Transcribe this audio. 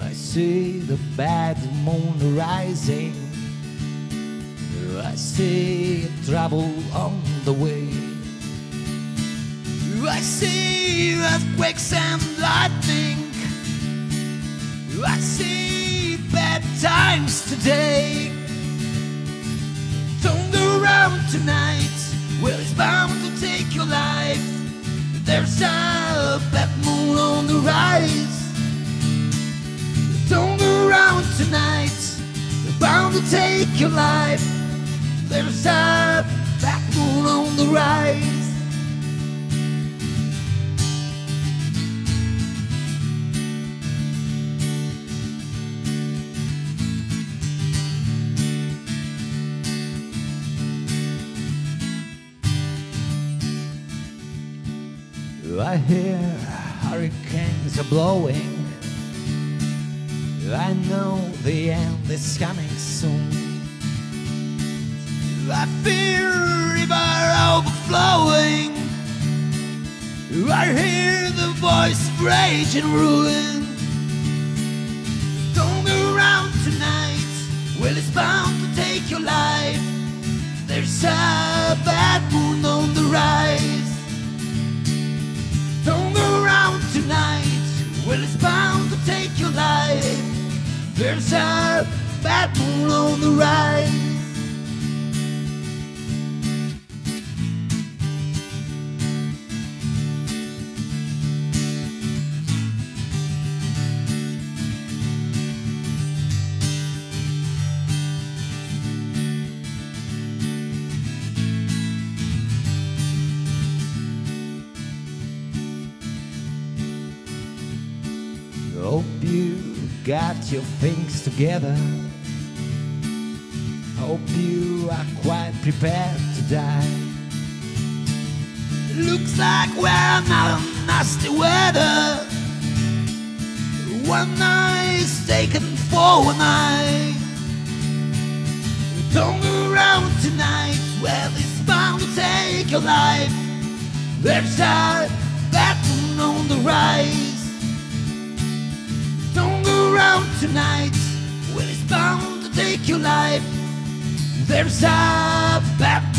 I see the bad moon rising. I see trouble on the way. I see earthquakes and lightning. I see bad times today. Don't go around tonight. Take your life. There's a bad moon on the rise. I hear hurricanes are blowing. I know the end is coming soon. Feel river overflowing. I hear the voice of rage and ruin. Don't go around tonight. Well, it's bound to take your life. There's a bad moon on the rise. Don't go around tonight. Well, it's bound to take your life. There's a bad moon on the rise. Hope you got your things together. Hope you are quite prepared to die. Looks like we're in nasty weather. One night's taken for one night. Don't go around tonight. Well, it's bound to take your life. There's a There's a bad